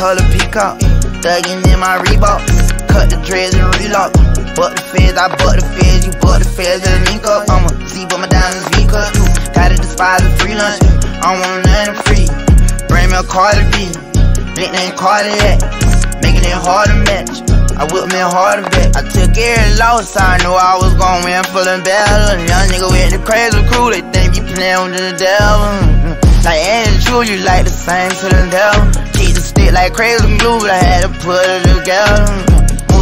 color peacock. Thuggin' in my Reebok. Cut the dreads and relock. But the feds, I butt the feds, you butt the feds and link up. I'ma see but my diamonds V cut. Gotta despise the free lunch. I want nothing free. Bring me a Cardi B. Nickname Cardiac. Making it hard to match. I whip me hard to bet. I took every loss, I knew I was gon' win full and battle. Young nigga with the crazy crew, they think you playin' with the devil. Mm-hmm. Like Andy True, you like the same to the devil. Keep the stick like crazy glue, but I had to put it together.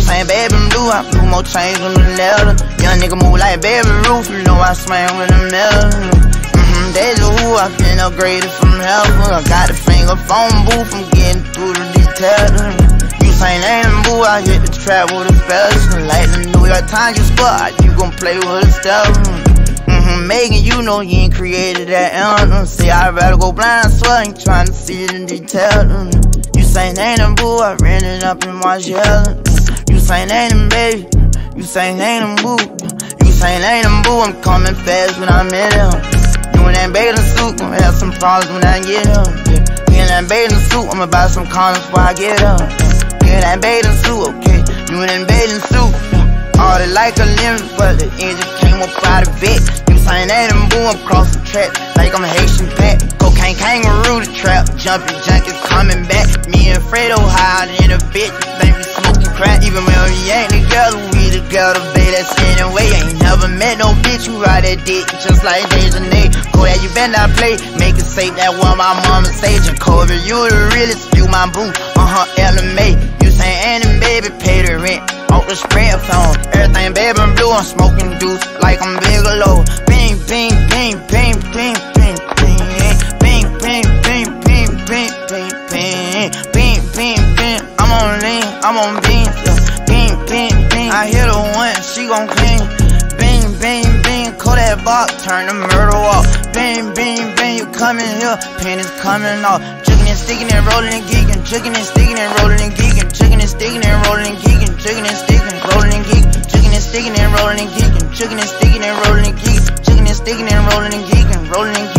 Same baby blue, I blew more chains on the leather. Young nigga move like baby roof, you know I swing with the metal. Mm-hmm, deja vu, I've been upgraded from heaven. I got the finger phone booth, I'm getting through the details. Saint ain't boo, I hit the trap with a fashion. Like the New York Times, you spot, you gon' play with a style. Mm-hmm, Megan, you know you ain't created that anthem. See, I'd rather go blind, ain't trying to see it in detail. Usain Boo, I ran it up in my yelling. You say ain't baby, Usain Boo. You say ain't boo, I'm coming fast when I'm in him. You in that bathing suit, gon' have some problems when I get him. Yeah. In that bathing suit, I'ma buy some condoms before I get him in that bathing suit, okay? You in that bathing suit. All the like a limb, but the engine came up out of it. You saying that and boom, across the track, like I'm a Haitian pet. Cocaine kangaroo, the trap, jumping junkies coming back. Me and Fredo high in a bit, think we smoking crack. Even when we ain't together, we together, baby, that's anyway. Ain't never met no bitch who ride that dick, just like Deja Nate. Go that you better not play, make it safe, that one my mama. And Kobe, you the realest, you my boo, uh huh, LMA saying and baby pay the rent off the spread phone. Everything baby blue, I'm smoking juice like I'm Bigelow. Bing, bing, bing, bing, bing, bing, bing, bing, bing, bing, bing, bing, bing, bing, bing, bing. I'm on lean, I'm on beans, bing, bing, bing. I hit her once, she gon' clean. Bing, bing, bing, call that box, turn the murder off. Bing, bing, bing, you coming here, pain is coming off. Jigging and sticking and rolling and geekin' Chicgin and stickin' and rollin' and geeking, jigging and sticking and rolling and chicken and sticking, rolling and geek, chicken and sticking and rolling and geeking, chicken and sticking and rolling and geek, chicken and sticking and rolling and geeking, rolling and geeking.